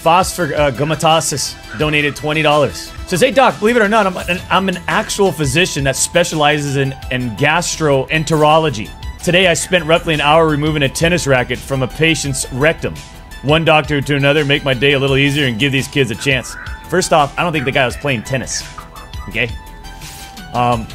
phosphor uh, gomatosis donated $20. Says, hey doc, believe it or not, I'm an, I'm an actual physician that specializes in, in gastroenterology. Today I spent roughly an hour removing a tennis racket from a patient's rectum. One doctor to another, make my day a little easier and give these kids a chance. First off, I don't think the guy was playing tennis. Okay? Um,